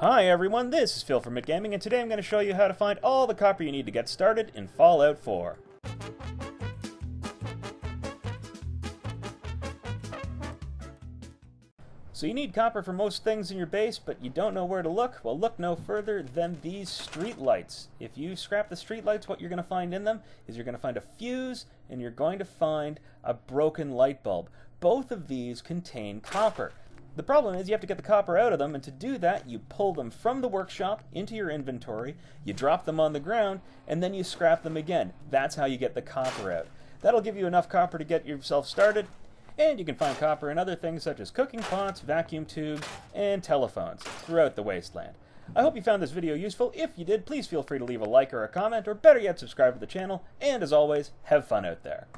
Hi everyone, this is Phil from Mitt Gaming, and today I'm going to show you how to find all the copper you need to get started in Fallout 4. So you need copper for most things in your base, but you don't know where to look? Well, look no further than these streetlights. If you scrap the streetlights, what you're going to find in them is you're going to find a fuse, and you're going to find a broken light bulb. Both of these contain copper. The problem is you have to get the copper out of them, and to do that, you pull them from the workshop into your inventory, you drop them on the ground, and then you scrap them again. That's how you get the copper out. That'll give you enough copper to get yourself started, and you can find copper in other things such as cooking pots, vacuum tubes, and telephones throughout the wasteland. I hope you found this video useful. If you did, please feel free to leave a like or a comment, or better yet, subscribe to the channel. And as always, have fun out there.